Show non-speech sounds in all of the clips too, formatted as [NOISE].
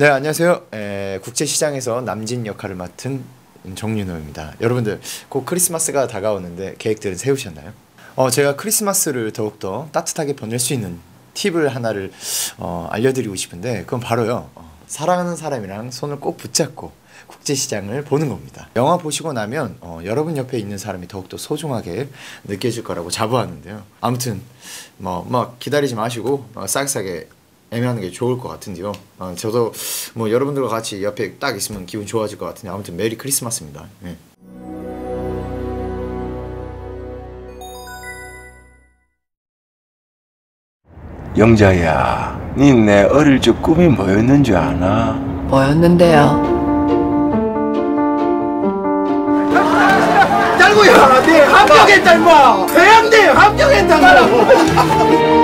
네 안녕하세요. 에, 국제시장에서 남진 역할을 맡은 정윤호입니다. 여러분들 곧 크리스마스가 다가오는데 계획들은 세우셨나요? 어, 제가 크리스마스를 더욱더 따뜻하게 보낼 수 있는 팁을 하나를 어, 알려드리고 싶은데 그건 바로요. 어, 사랑하는 사람이랑 손을 꼭 붙잡고 국제시장을 보는 겁니다. 영화 보시고 나면 어, 여러분 옆에 있는 사람이 더욱더 소중하게 느껴질 거라고 자부하는데요. 아무튼 뭐 막 기다리지 마시고 어, 싸게 애매하는 게 좋을 것 같은데요. 어, 저도 뭐 여러분들과 같이 옆에 딱 있으면 기분 좋아질 것 같은데 아무튼 메리 크리스마스입니다. 예. 영자야, 니내 어릴 적 꿈이 뭐였는 줄 아나? 뭐였는데요? 딸구야, 네 합격했다 임마. 대학 대 합격했다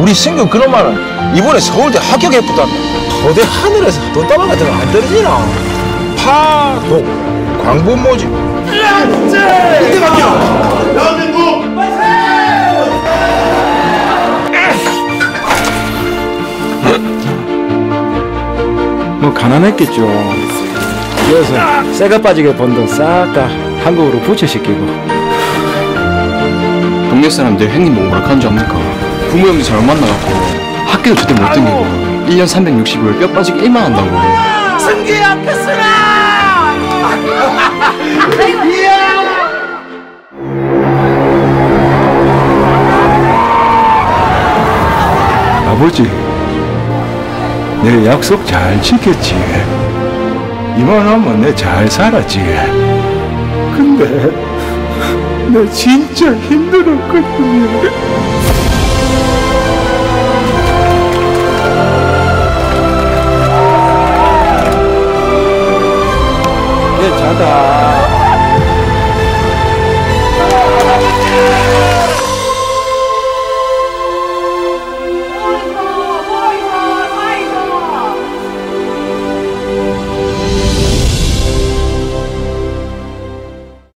우리 승규 그런 말은 이번에 서울대 합격했다 거대 하늘에서 돈다발 같은 거 안 떨어지나 파독 광부 모집 이때 맡겨. 뭐 가난했겠죠. 그래서 새가 빠지게 번 돈 싹 다 한국으로 부채시키고 동네 사람들 형님 뭐 오락하는 줄 압니까? 부모 형님 잘못 만나갖고 학교도 제대로 못 다니고 1년 360을 뼈 빠지게 일만 한다고 승기야 [LAUGHS] 크스나. 아버지 내 약속 잘 지켰지. 이만하면 내 잘 살았지. 근데 내 진짜 힘들었거든요. Ah.